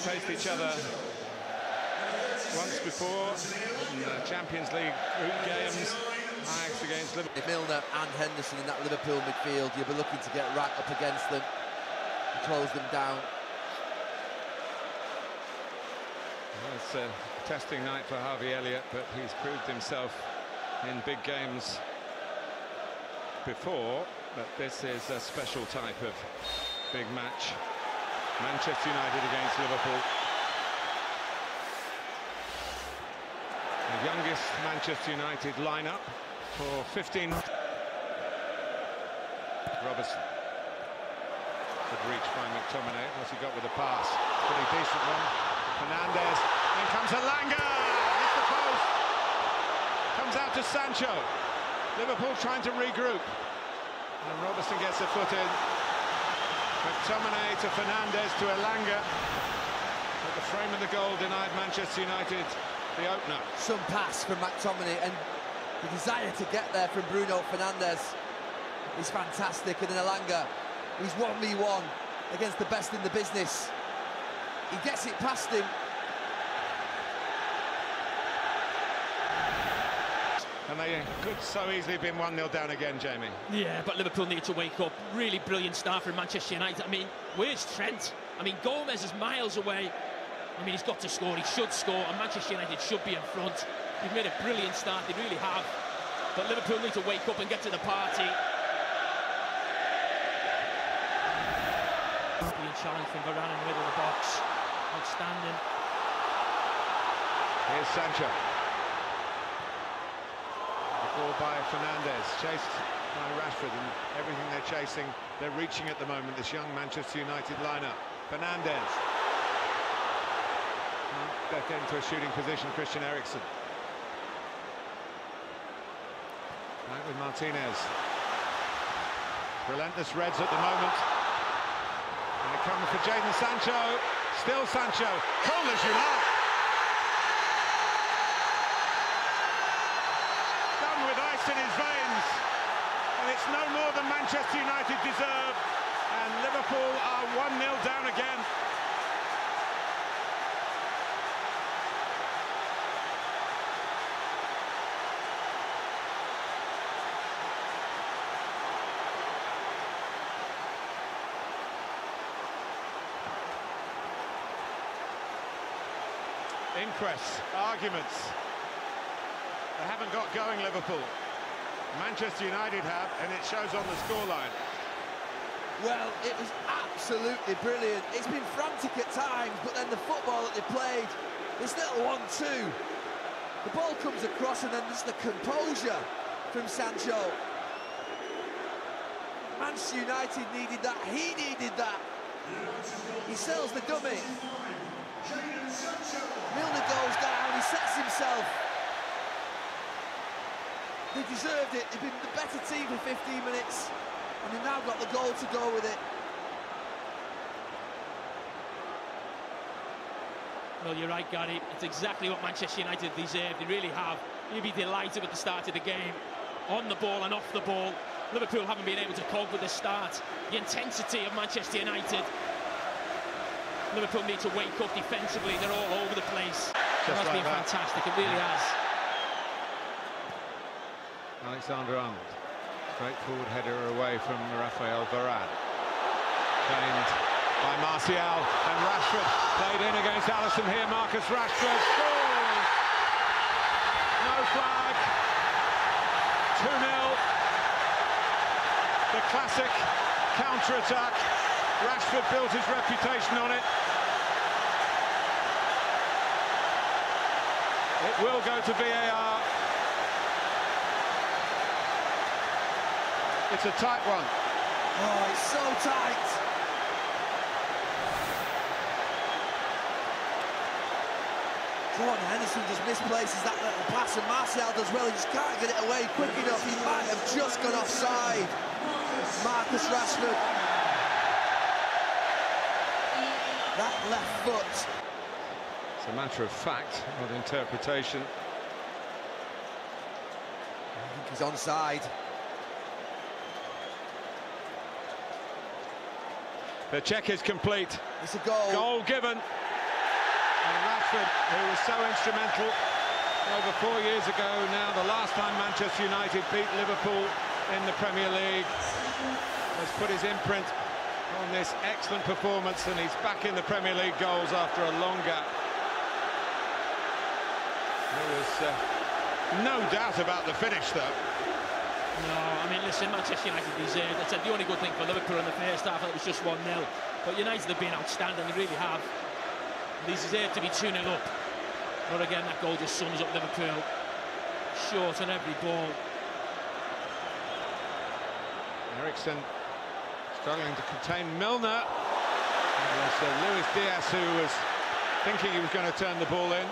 faced each other once before in the Champions League group games. Ajax against Liverpool. Milner and Henderson in that Liverpool midfield, you'll be looking to get right up against them and close them down. Well, it's a testing night for Harvey Elliott, but he's proved himself in big games before. But this is a special type of big match. Manchester United against Liverpool. The youngest Manchester United lineup for 15. Robertson. Good reach by McTominay. What's he got with the pass? Pretty decent one. Fernandes. In comes Elanga. Hits the post. Comes out to Sancho. Liverpool trying to regroup. And Robertson gets a foot in. McTominay to Fernandes to Elanga. But the frame of the goal denied Manchester United the opener. Some pass from McTominay and the desire to get there from Bruno Fernandes is fantastic. And then Elanga, he's 1v1 against the best in the business. He gets it past him. And they could so easily have been 1-0 down again, Jamie. Yeah, but Liverpool need to wake up. Really brilliant start from Manchester United. I mean, where's Trent? I mean, Gomez is miles away. I mean, he's got to score, he should score, and Manchester United should be in front. They've made a brilliant start, they really have. But Liverpool need to wake up and get to the party. Brilliant challenge from Varane in the middle of the box. Outstanding. Here's Sancho. Ball by Fernandes, chased by Rashford, and everything they're chasing, they're reaching at the moment, this young Manchester United lineup. Fernandes. Back into a shooting position, Christian Eriksen. Back with Martinez. Relentless Reds at the moment. And it comes for Jadon Sancho. Still Sancho. Cool as you like. Done in his veins. And it's no more than Manchester United deserve. And Liverpool are 1-0 down again. inquests, arguments. They haven't got going, Liverpool. Manchester United have, and it shows on the scoreline. Well, it was absolutely brilliant. It's been frantic at times, but then the football that they played, this little one-two, the ball comes across and then there's the composure from Sancho. Manchester United needed that, he needed that. He sells the dummy. Milner goes down, he sets himself. They deserved it, they've been the better team for 15 minutes, and they've now got the goal to go with it. Well, you're right, Gary. It's exactly what Manchester United deserve. They really have. You'd be delighted with the start of the game. On the ball and off the ball. Liverpool haven't been able to cope with the start. The intensity of Manchester United Liverpool need to wake up defensively. They're all over the place. Just it has like been that. fantastic. It really has. Alexander Arnold. Straightforward header away from Rafael Varane. Claimed by Martial and Rashford. Played in against Alisson here. Marcus Rashford scores. No flag. 2-0. The classic counter-attack. Rashford built his reputation on it. It will go to VAR. It's a tight one. Oh, it's so tight. Jordan Henderson just misplaces that little pass and Martial does well, he just can't get it away quick enough. He might have just gone offside. Marcus Rashford. That left foot it's a matter of fact, not interpretation. I think he's onside. The check is complete. It's a goal. Goal given. And Rashford, who was so instrumental over four years ago now, the last time Manchester United beat Liverpool in the Premier League, has put his imprint on this excellent performance and he's back in the Premier League goals after a long gap. There was uh, no doubt about the finish, though. No, I mean, listen, Manchester United deserved. I said the only good thing for Liverpool in the first half it was just 1 0. But United have been outstanding, they really have. They deserve to be 2 0 up. But again, that goal just sums up Liverpool. Short on every ball. Eriksen struggling to contain Milner. Uh, Luis Diaz who was thinking he was going to turn the ball in.